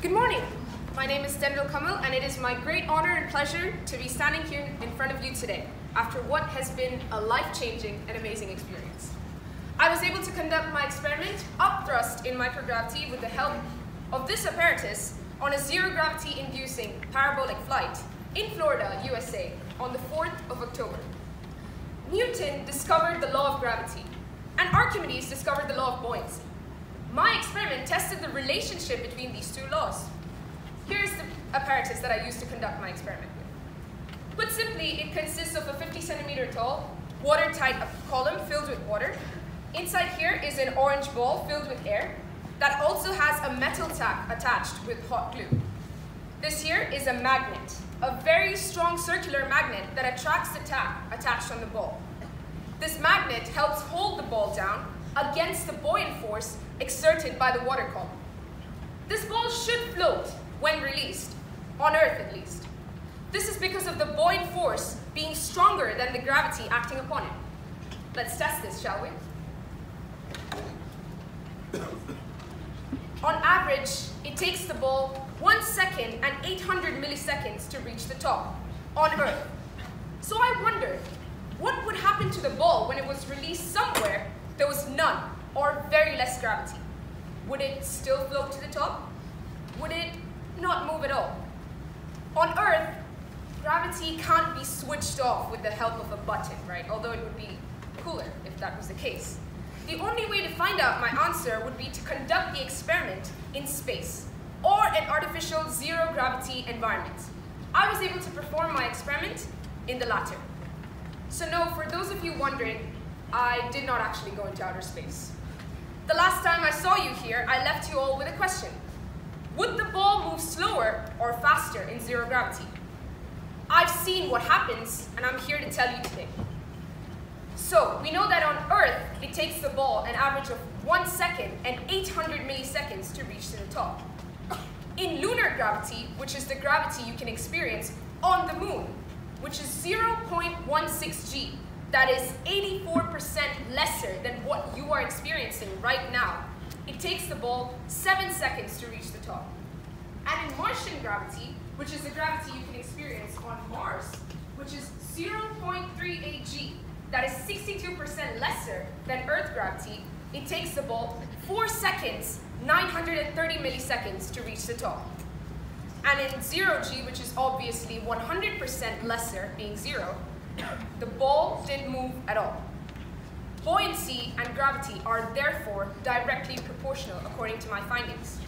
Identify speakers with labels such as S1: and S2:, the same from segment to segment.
S1: Good morning. My name is Thendral Kamal, and it is my great honor and pleasure to be standing here in front of you today after what has been a life-changing and amazing experience. I was able to conduct my experiment upthrust in microgravity with the help of this apparatus on a zero-gravity inducing parabolic flight in Florida, USA on the 4th of October. Newton discovered the law of gravity, and Archimedes discovered the law of buoyancy. My experiment tested the relationship between these two laws. Here's the apparatus that I used to conduct my experiment with. Put simply, it consists of a 50 centimeter tall, watertight column filled with water. Inside here is an orange ball filled with air that also has a metal tack attached with hot glue. This here is a magnet, a very strong circular magnet that attracts the tack attached on the ball. This magnet helps hold the ball down against the buoyant force exerted by the water column. This ball should float when released, on Earth at least. This is because of the buoyant force being stronger than the gravity acting upon it. Let's test this, shall we? On average, it takes the ball 1 second and 800 milliseconds to reach the top, on Earth. So I wondered, what would happen to the ball when it was released somewhere there was none or very less gravity? Would it still float to the top? Would it not move at all? On Earth, gravity can't be switched off with the help of a button, right? Although it would be cooler if that was the case. The only way to find out my answer would be to conduct the experiment in space or an artificial zero gravity environment. I was able to perform my experiment in the latter. So no, for those of you wondering, I did not actually go into outer space. The last time I saw you here, I left you all with a question. Would the ball move slower or faster in zero gravity? I've seen what happens, and I'm here to tell you today. So, we know that on Earth, it takes the ball an average of 1 second and 800 milliseconds to reach to the top. In lunar gravity, which is the gravity you can experience on the moon, which is 0.16 g, that is 84% lesser than what you are experiencing right now. It takes the ball 7 seconds to reach the top. And in Martian gravity, which is the gravity you can experience on Mars, which is 0.38 g, that is 62% lesser than Earth gravity, it takes the ball 4 seconds, 930 milliseconds to reach the top. And in 0g, which is obviously 100% lesser, being 0, the ball didn't move at all. Buoyancy and gravity are therefore directly proportional according to my findings.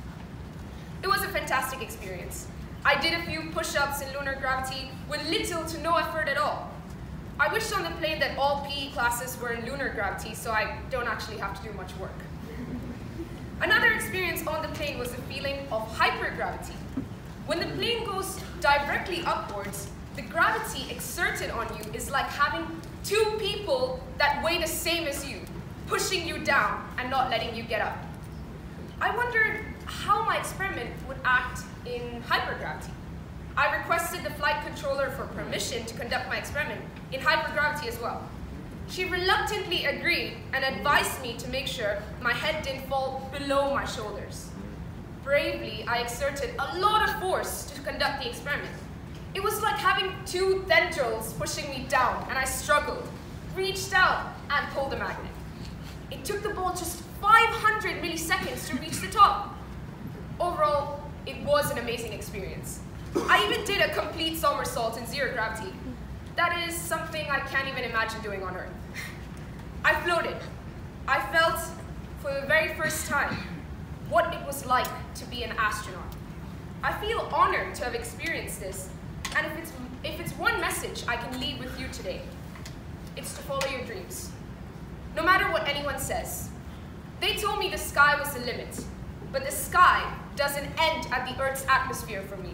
S1: It was a fantastic experience. I did a few push-ups in lunar gravity with little to no effort at all. I wished on the plane that all PE classes were in lunar gravity so I don't actually have to do much work. Another experience on the plane was the feeling of hypergravity. When the plane goes directly upwards, the gravity exerted on you is like having two people that weigh the same as you, pushing you down and not letting you get up. I wondered how my experiment would act in hypergravity. I requested the flight controller for permission to conduct my experiment in hypergravity as well. She reluctantly agreed and advised me to make sure my head didn't fall below my shoulders. Bravely, I exerted a lot of force to conduct the experiment. It was like having two Thendrals pushing me down, and I struggled, reached out, and pulled the magnet. It took the ball just 500 milliseconds to reach the top. Overall, it was an amazing experience. I even did a complete somersault in zero gravity. That is something I can't even imagine doing on Earth. I floated. I felt, for the very first time, what it was like to be an astronaut. I feel honored to have experienced this and if it's, if it's one message I can leave with you today, it's to follow your dreams. No matter what anyone says. They told me the sky was the limit, but the sky doesn't end at the Earth's atmosphere for me.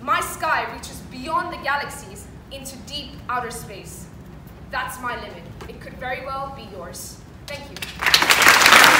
S1: My sky reaches beyond the galaxies into deep outer space. That's my limit. It could very well be yours. Thank you.